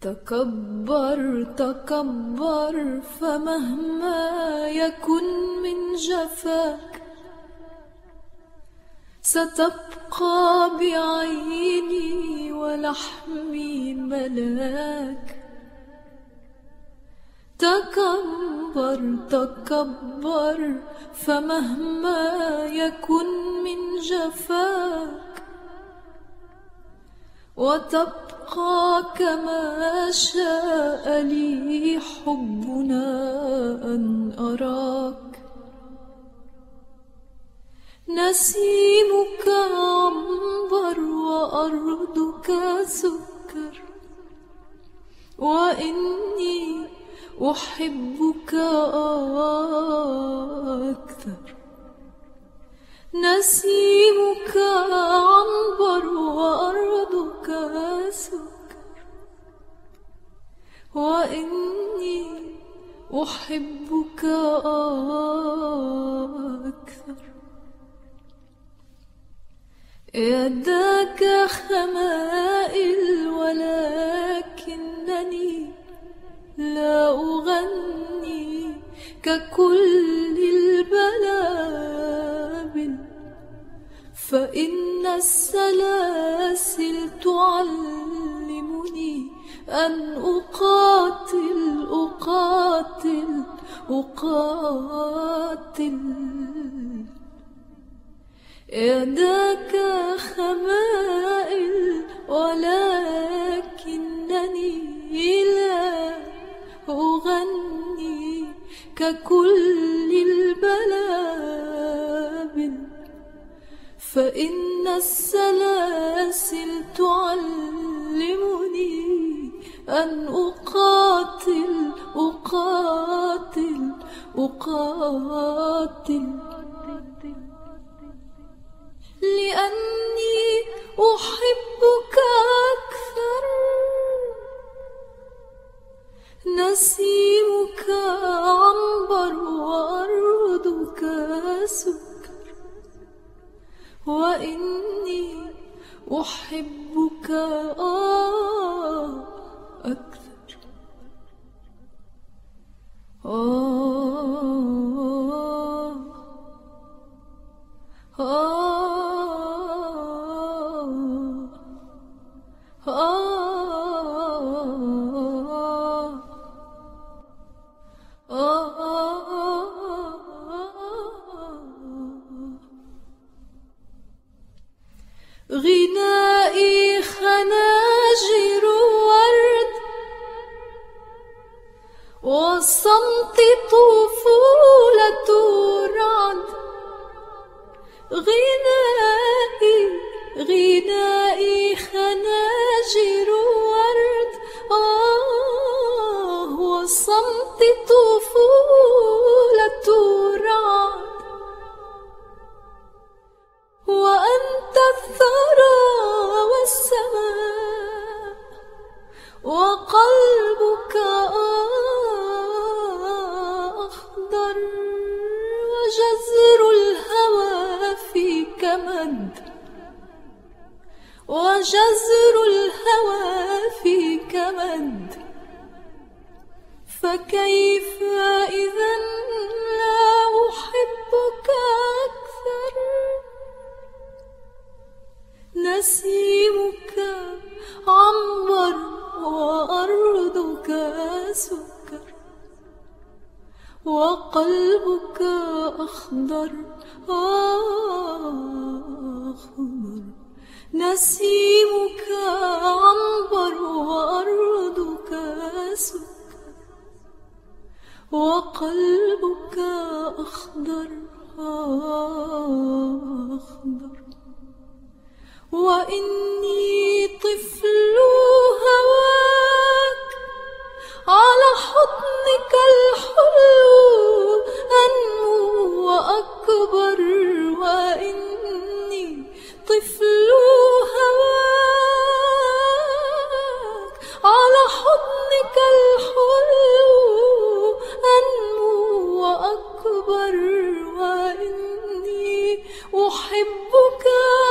تكبر تكبر فمهما يكن من جفاك ستبقى بعيني ولحمي ملاك تكبر تكبر فمهما يكن من جفاك وتبقى كما شاء لي حبنا أن أراك. نسيمك عنبر وأرضك سكر وإني أحبك أكثر. نسيمك عنبر وأرضك سكر وإني أحبك أكثر. يداك خمائل ولكنني لا أغني ككل البلابل فإن السلاسل تعلمني أن أقاتل أقاتل أقاتل. يداك خمائل ككل البلابل فإن السلاسل تعلمني أن أقاتل أقاتل أقاتل. لأني أحبك وإني أحبك أكثر. غنائي خناجر ورد والصمت طفولة رعد غنائي غنائي وجزر الهوى في كمد فكيف إذا لا أحبك أكثر؟ نسيمك عنبر وأرضك سكر. وقلبك أخضر أخضر نسيمك عنبر وأرضك سكر وقلبك أخضر أخضر revocar.